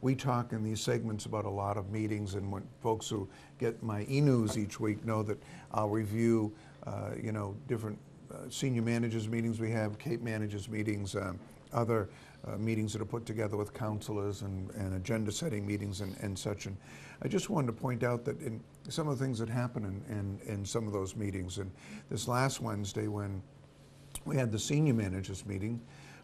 we talk in these segments about a lot of meetings, and when folks who get my e-news each week know that I'll review, uh, you know, different uh, senior managers meetings we have, Cape managers meetings, um, other uh, meetings that are put together with councilors and, and agenda setting meetings and, and such. And I just wanted to point out that in some of the things that happen in, in, in some of those meetings, and this last Wednesday when we had the senior managers meeting,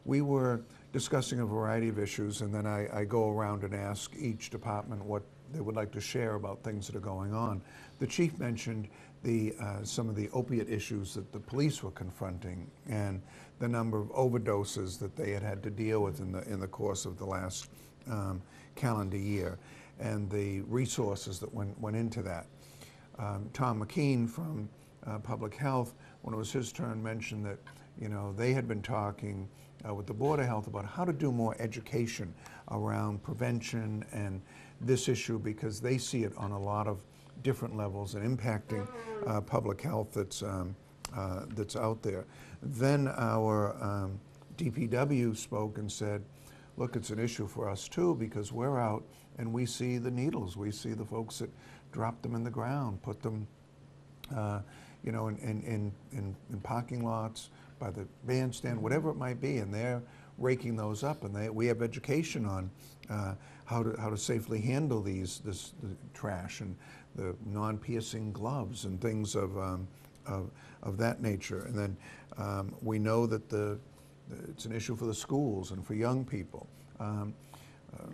we were discussing a variety of issues, and then I, I go around and ask each department what they would like to share about things that are going on. The chief mentioned the, uh, some of the opiate issues that the police were confronting and the number of overdoses that they had had to deal with in the, in the course of the last um, calendar year and the resources that went, went into that. Um, Tom McKean from uh, Public Health, when it was his turn, mentioned that you know they had been talking uh, with the Board of Health about how to do more education around prevention and this issue because they see it on a lot of different levels and impacting uh, public health that's, um, uh, that's out there. Then our um, DPW spoke and said, look, it's an issue for us too because we're out and we see the needles. We see the folks that drop them in the ground, put them, uh, you know, in, in, in, in, parking lots, by the bandstand, whatever it might be, and they're raking those up. And they, we have education on uh, how to how to safely handle these this the trash and the non-piercing gloves and things of um, of, of that nature. And then um, we know that the it's an issue for the schools and for young people. Um, uh,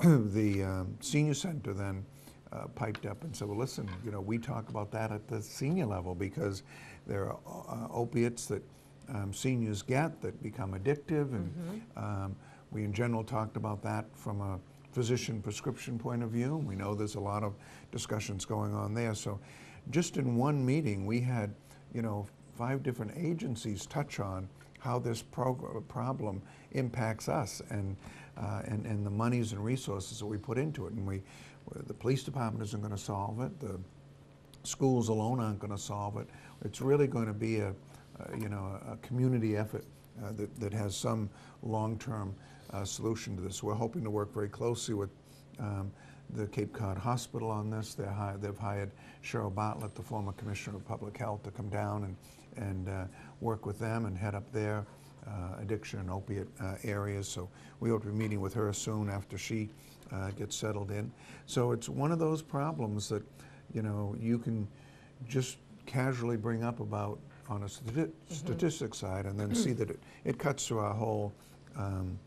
the um, senior center then uh, piped up and said, well, listen, you know, we talk about that at the senior level because there are uh, opiates that um, seniors get that become addictive. And mm -hmm. we in general talked about that from a physician prescription point of view. We know there's a lot of discussions going on there. So just in one meeting, we had, you know, five different agencies touch on how this problem impacts us and, uh, and, and the monies and resources that we put into it. And we, the police department isn't going to solve it. The schools alone aren't going to solve it. It's really going to be a you know, a community effort uh, that, that has some long-term uh, solution to this. We're hoping to work very closely with um, the Cape Cod Hospital on this. they have hired Cheryl Bartlett, the former Commissioner of Public Health, to come down and, and uh, work with them and head up their uh, addiction and opiate uh, areas. So we hope to be meeting with her soon after she uh, gets settled in. So it's one of those problems that, you know, you can just casually bring up about on a stati mm -hmm. statistics side and then see that it, it cuts through our whole um,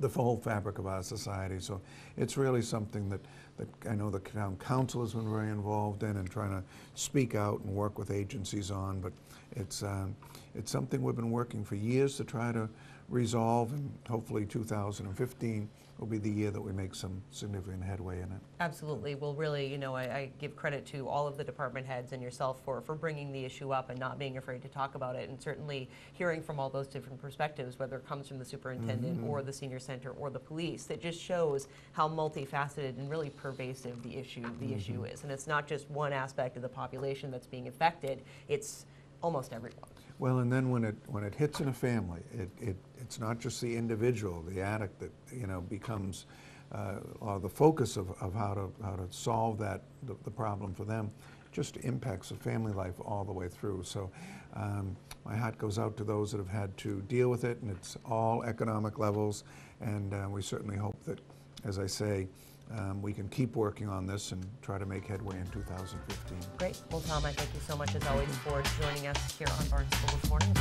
the whole fabric of our society. So it's really something that, that I know the town council has been very involved in and trying to speak out and work with agencies on. But it's, um, it's something we've been working for years to try to resolve and hopefully 2015 will be the year that we make some significant headway in it. Absolutely. Well, really, you know, I, I, give credit to all of the department heads and yourself for, for bringing the issue up and not being afraid to talk about it and certainly hearing from all those different perspectives, whether it comes from the superintendent mm -hmm. or the senior center or the police, that just shows how multifaceted and really pervasive the issue, the mm -hmm. issue is. And it's not just one aspect of the population that's being affected, it's almost everyone. Well, and then when it when it hits in a family, it, it it's not just the individual, the addict that you know becomes uh, or the focus of, of how to how to solve that the, the problem for them. Just impacts the family life all the way through. So um, my heart goes out to those that have had to deal with it, and it's all economic levels. And uh, we certainly hope that, as I say, um, we can keep working on this and try to make headway in 2015. Great. Well, Tom, I thank you so much as always for joining us here on Barnstable this morning.